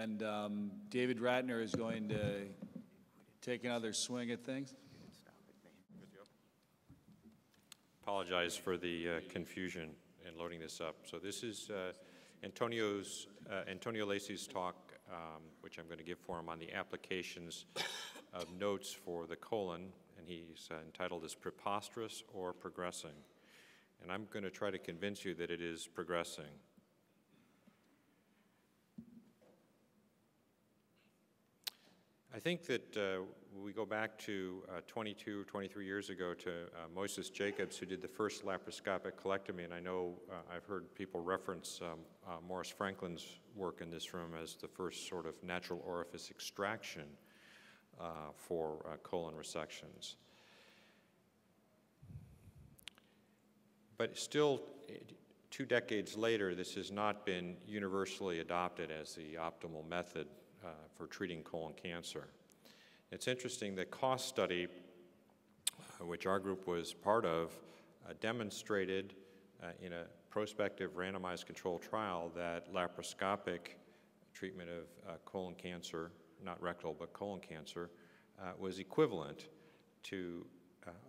and um, David Rattner is going to take another swing at things. Apologize for the uh, confusion in loading this up. So this is uh, Antonio's, uh, Antonio Lacy's talk, um, which I'm going to give for him on the applications of notes for the colon, and he's uh, entitled as preposterous or progressing. And I'm going to try to convince you that it is progressing. Think that uh, we go back to uh, 22 or 23 years ago to uh, Moises Jacobs, who did the first laparoscopic colectomy, and I know uh, I've heard people reference um, uh, Morris Franklin's work in this room as the first sort of natural orifice extraction uh, for colon resections. But still, two decades later, this has not been universally adopted as the optimal method for treating colon cancer. It's interesting that cost study, uh, which our group was part of, uh, demonstrated uh, in a prospective randomized controlled trial that laparoscopic treatment of uh, colon cancer, not rectal, but colon cancer, uh, was equivalent to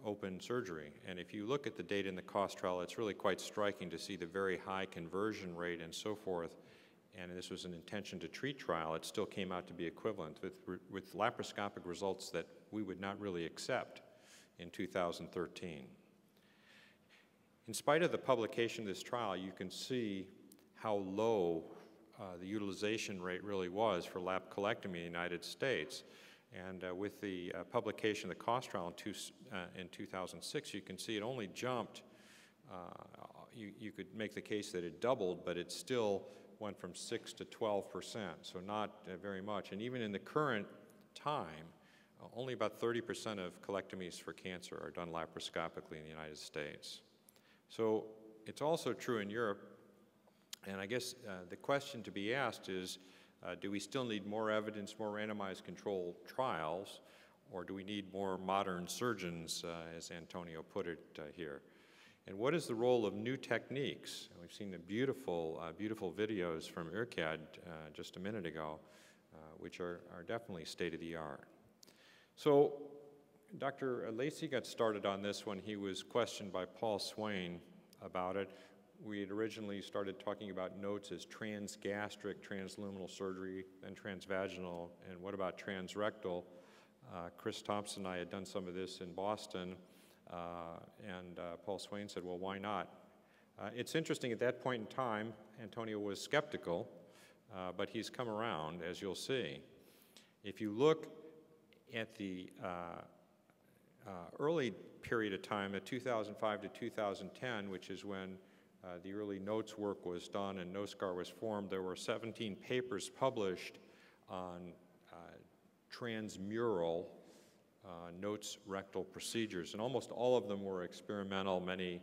open surgery. And if you look at the data in the cost trial, it's really quite striking to see the very high conversion rate and so forth and this was an intention to treat trial, it still came out to be equivalent with, with laparoscopic results that we would not really accept in 2013. In spite of the publication of this trial, you can see how low uh, the utilization rate really was for lap colectomy in the United States. And uh, with the uh, publication of the cost trial in, two, uh, in 2006, you can see it only jumped. Uh, you, you could make the case that it doubled, but it's still went from 6 to 12 percent, so not uh, very much. And even in the current time, uh, only about 30 percent of colectomies for cancer are done laparoscopically in the United States. So it's also true in Europe, and I guess uh, the question to be asked is, uh, do we still need more evidence, more randomized control trials, or do we need more modern surgeons, uh, as Antonio put it here? And what is the role of new techniques? We've seen the beautiful, uh, beautiful videos from IRCAD uh, just a minute ago, uh, which are, are definitely state of the art. So Dr. Lacy got started on this when he was questioned by Paul Swain about it. We had originally started talking about notes as transgastric, transluminal surgery, then transvaginal, and what about transrectal? Uh, Chris Thompson and I had done some of this in Boston, and uh, Paul Swain said, well, why not? Uh, it's interesting, at that point in time, Antonio was skeptical, but he's come around, as you'll see. If you look at the early period of time, at 2005 to 2010, which is when uh, the early notes work was done and NOSCAR was formed, there were 17 papers published on uh, transmural uh, notes rectal procedures, and almost all of them were experimental. Many,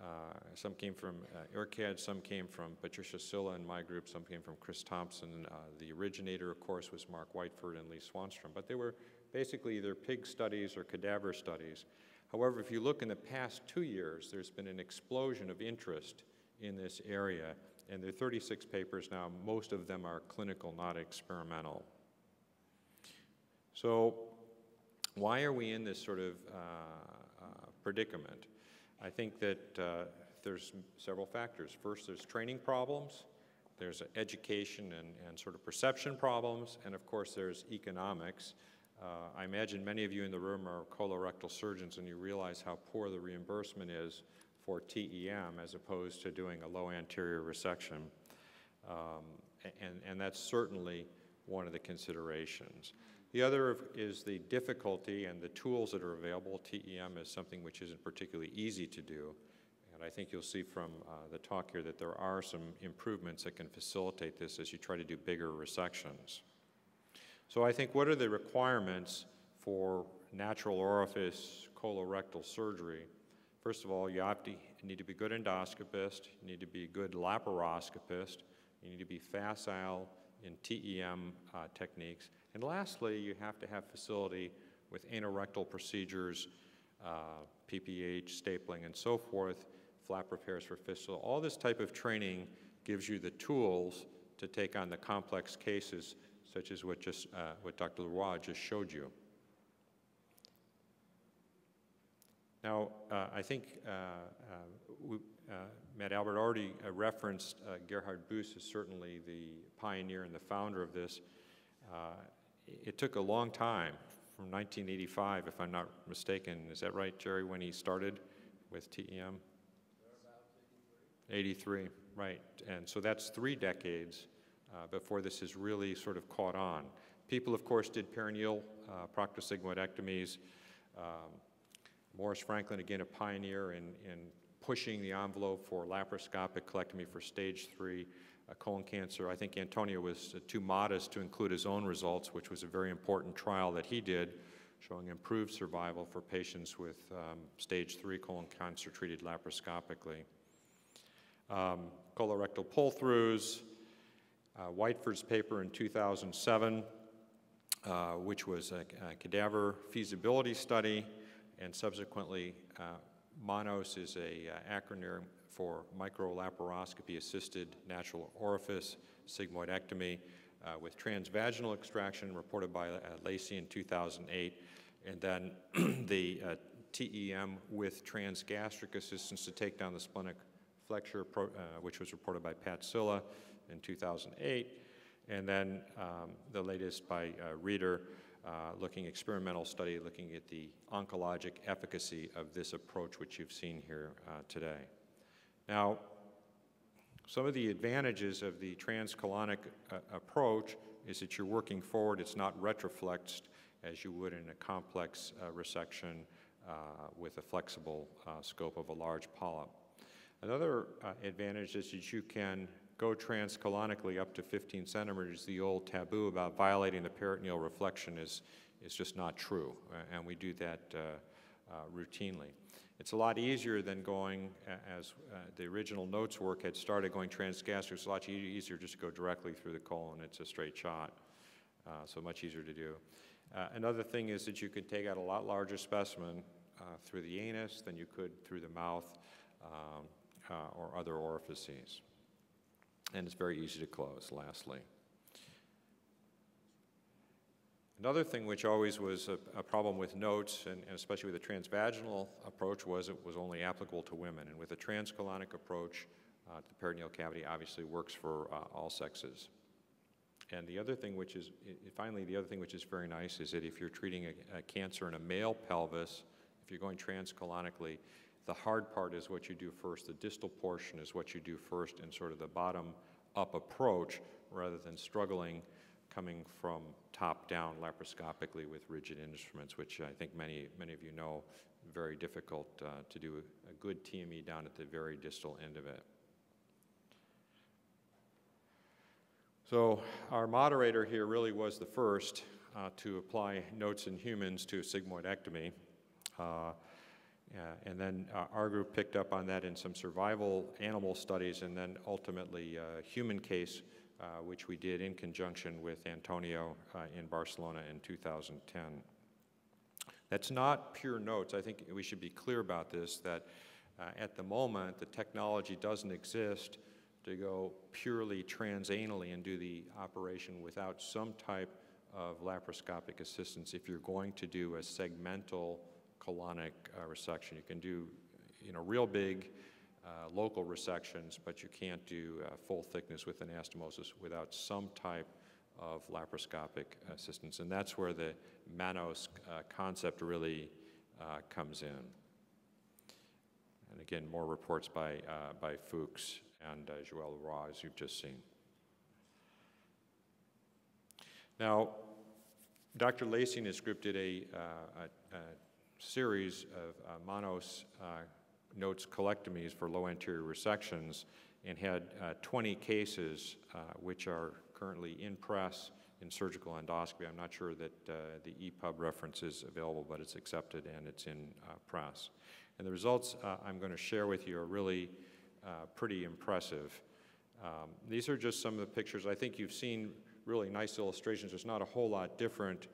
uh, some came from uh, IRCAD, some came from Patricia Sylla and my group, some came from Chris Thompson. Uh, the originator, of course, was Mark Whiteford and Lee Swanstrom, but they were basically either pig studies or cadaver studies. However, if you look in the past two years, there's been an explosion of interest in this area, and there are 36 papers now. Most of them are clinical, not experimental. So why are we in this sort of uh, uh, predicament? I think that uh, there's several factors. First, there's training problems, there's education and, and sort of perception problems, and of course there's economics. Uh, I imagine many of you in the room are colorectal surgeons and you realize how poor the reimbursement is for TEM as opposed to doing a low anterior resection. Um, and, and that's certainly one of the considerations. The other is the difficulty and the tools that are available. TEM is something which isn't particularly easy to do. And I think you'll see from uh, the talk here that there are some improvements that can facilitate this as you try to do bigger resections. So I think what are the requirements for natural orifice colorectal surgery? First of all, you to you need to be a good endoscopist, you need to be a good laparoscopist, you need to be facile in TEM uh, techniques, and lastly, you have to have facility with anorectal procedures, uh, PPH, stapling, and so forth, flap repairs for fistula. All this type of training gives you the tools to take on the complex cases such as what, just, uh, what Dr. Leroy just showed you. Now, uh, I think uh, uh, we, uh, Matt Albert already referenced Gerhard Buess as certainly the pioneer and the founder of this. It took a long time, from 1985, if I'm not mistaken. Is that right, Jerry, when he started with TEM? 83, right. And so that's three decades uh, before this has really sort of caught on. People, of course, did perineal uh, proctosigmoidectomies. Um, Morris Franklin, again, a pioneer in, in pushing the envelope for laparoscopic colectomy for stage three colon cancer. I think Antonio was too modest to include his own results, which was a very important trial that he did, showing improved survival for patients with um, stage three colon cancer treated laparoscopically. Um, colorectal pull-throughs, uh, Whiteford's paper in 2007, uh, which was a, a cadaver feasibility study, and subsequently, uh, MANOS is a uh, acronym for microlaparoscopy assisted natural orifice sigmoidectomy uh, with transvaginal extraction reported by uh, Lacy in 2008, and then the uh, TEM with transgastric assistance to take down the splenic flexure, pro, uh, which was reported by Pat Sylla in 2008, and then um, the latest by Reeder uh, looking experimental study looking at the oncologic efficacy of this approach which you've seen here uh, today. Now, some of the advantages of the transcolonic uh, approach is that you're working forward, it's not retroflexed as you would in a complex uh, resection uh, with a flexible uh, scope of a large polyp. Another advantage is that you can go transcolonically up to 15 centimeters, the old taboo about violating the peritoneal reflection is, is just not true, and we do that uh, uh, routinely. It's a lot easier than going, as uh, the original notes work had started, going transgastric. It's a lot easier just to go directly through the colon. It's a straight shot, uh, so much easier to do. Uh, another thing is that you can take out a lot larger specimen uh, through the anus than you could through the mouth um, or other orifices and it's very easy to close, lastly. Another thing which always was a, a problem with notes, and, and, especially with the transvaginal approach, was it was only applicable to women. And with the transcolonic approach, uh, the peritoneal cavity obviously works for uh, all sexes. And the other thing which is, finally, the other thing which is very nice is that if you're treating a, a cancer in a male pelvis, if you're going transcolonically, the hard part is what you do first. The distal portion is what you do first in sort of the bottom up approach rather than struggling coming from top down laparoscopically with rigid instruments, which I think many, many of you know, very difficult uh, to do a, good TME down at the very distal end of it. So our moderator here really was the first uh, to apply notes in humans to sigmoidectomy. Uh, uh, and then uh, our group picked up on that in some survival animal studies and then ultimately uh, human case, uh, which we did in conjunction with Antonio uh, in Barcelona in 2010. That's not pure notes. I think we should be clear about this, that uh, at the moment, the technology doesn't exist to go purely transanally and do the operation without some type of laparoscopic assistance if you're going to do a segmental colonic uh, resection. You can do, you know, real big uh, local resections, but you can't do uh, full thickness with anastomosis without some type of laparoscopic assistance. And that's where the Manos uh, concept really uh, comes in. And again, more reports by, uh, by Fuchs and Joël Leroy, as you've just seen. Now, Dr. Lacy and his group did a, a, a series of uh, Manos uh, notes colectomies for low anterior resections and had uh, 20 cases uh, which are currently in press in surgical endoscopy. I'm not sure that uh, the EPUB reference is available, but it's accepted and it's in uh, press. And the results I'm going to share with you are really pretty impressive. Um, these are just some of the pictures. I think you've seen really nice illustrations. There's not a whole lot different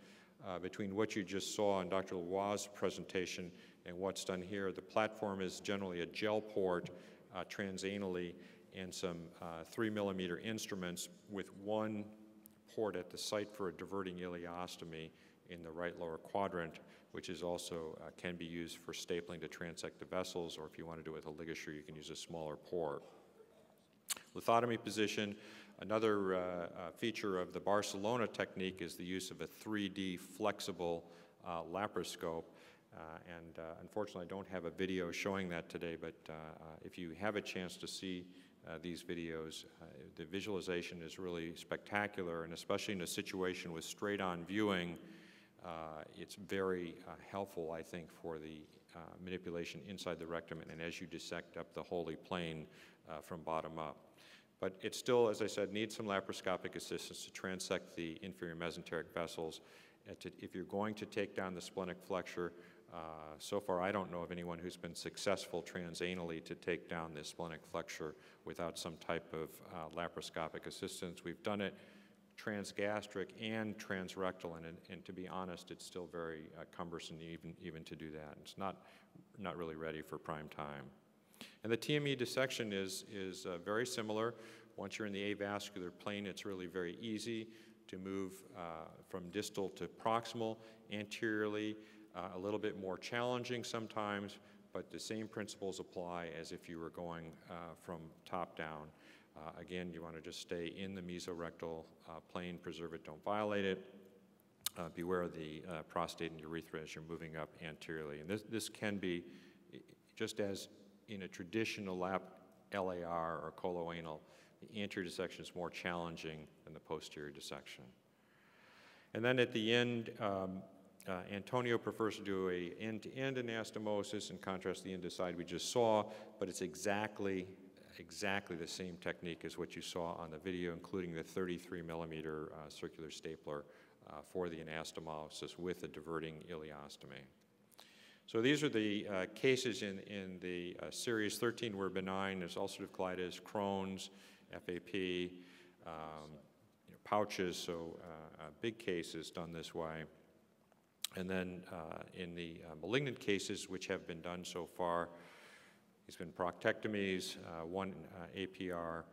uh, between what you just saw in Dr. Leroy's presentation and what's done here. The platform is generally a gel port uh, transanally, and some uh, three millimeter instruments with one port at the site for a diverting ileostomy in the right lower quadrant, which is also, uh, can be used for stapling to transect the vessels, or if you want to do it with a ligature, you can use a smaller port. Lithotomy position, another uh, uh, feature of the Barcelona technique is the use of a 3D flexible uh, laparoscope. Uh, and uh, unfortunately, I don't have a video showing that today, but uh, uh if you have a chance to see uh, these videos, uh, the visualization is really spectacular, and especially in a situation with straight-on viewing, it's very helpful, I think, for the manipulation inside the rectum and as you dissect up the holy plane from bottom up. But it still, as I said, needs some laparoscopic assistance to transect the inferior mesenteric vessels. And to- If you're going to take down the splenic flexure, uh, so far I don't know of anyone who's been successful transanally to take down the splenic flexure without some type of uh, laparoscopic assistance. We've done it transgastric and transrectal, and, and to be honest, it's still very uh, cumbersome even, even to do that. It's not, not really ready for prime time. And the TME dissection is, is uh, very similar. Once you're in the avascular plane, it's really very easy to move uh, from distal to proximal, anteriorly, uh, a little bit more challenging sometimes, but the same principles apply as if you were going uh, from top down. Uh, Again, you want to just stay in the mesorectal uh, plane, preserve it, don't violate it. Uh, Beware of the uh, prostate and urethra as you're moving up anteriorly. And this, this can be, just as in a traditional lap LAR or coloanal, the anterior dissection is more challenging than the posterior dissection. And then at the end, um, uh, Antonio prefers to do a end-to-end anastomosis in contrast to the end-to-side we just saw, but it's exactly, exactly the same technique as what you saw on the video, including the 33 millimeter uh, circular stapler uh, for the anastomosis with a diverting ileostomy. So these are the uh, cases in, in the uh, series. 13 were benign. There's ulcerative colitis, Crohn's, FAP, um, you know, pouches, so uh, big cases done this way. And then uh, in the uh, malignant cases, which have been done so far, there's been proctectomies, uh, one uh, APR,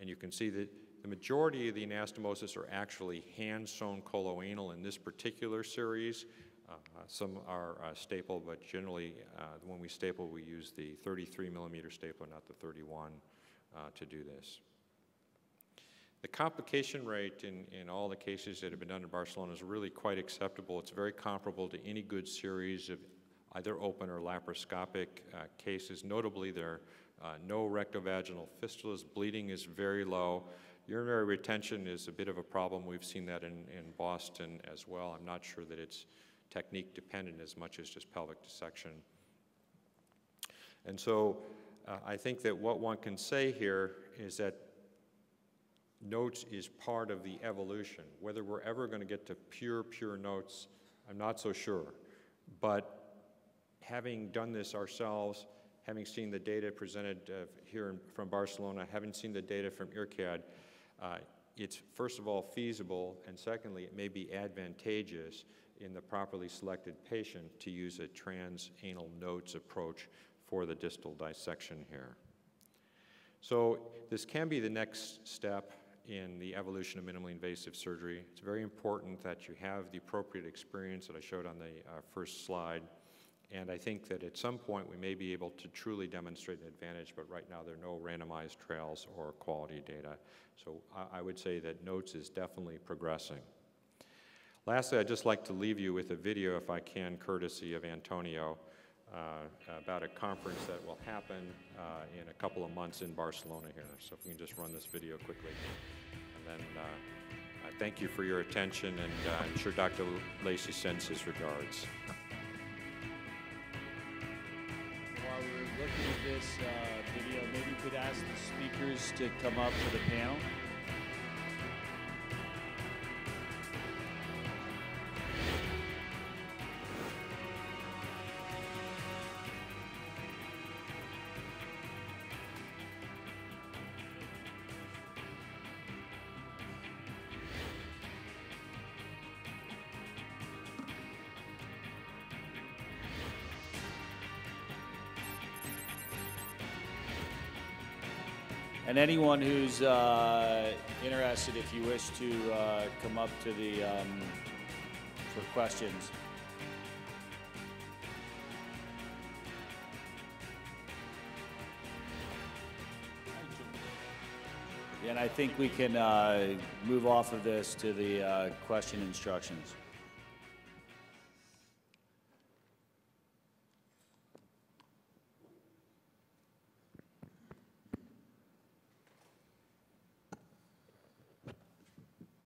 and you can see that the majority of the anastomosis are actually hand-sewn coloanal in this particular series. Uh, Some are uh, staple, but generally, uh, when we staple, we use the 33 millimeter stapler, not the 31, uh, to do this. The complication rate in, in all the cases that have been done in Barcelona is really quite acceptable. It's very comparable to any good series of either open or laparoscopic uh, cases. Notably, there are uh, no rectovaginal fistulas. Bleeding is very low. Urinary retention is a bit of a problem. We've seen that in, in Boston as well. I'm not sure that it's technique dependent as much as just pelvic dissection. And so uh, I think that what one can say here is that notes is part of the evolution. Whether we're ever going to get to pure, pure notes, I'm not so sure. But having done this ourselves, having seen the data presented uh, here in, from Barcelona, having seen the data from IRCAD, uh, it's first of all feasible, and secondly, it may be advantageous in the properly selected patient to use a transanal notes approach for the distal dissection here. So this can be the next step in the evolution of minimally invasive surgery. It's very important that you have the appropriate experience that I showed on the uh, first slide. And I think that at some point we may be able to truly demonstrate an advantage, but right now there are no randomized trials or quality data. So I, I would say that NOTES is definitely progressing. Lastly, I'd just like to leave you with a video, if I can, courtesy of Antonio, about a conference that will happen uh, in a couple of months in Barcelona here. So if we can just run this video quickly. And then uh, I thank you for your attention, and uh, I'm sure Dr. Lacy sends his regards. While we're looking at this uh, video, maybe you could ask the speakers to come up to the panel. And anyone who's uh, interested, if you wish to uh, come up to the, um, for questions. And I think we can uh, move off of this to the uh, question instructions.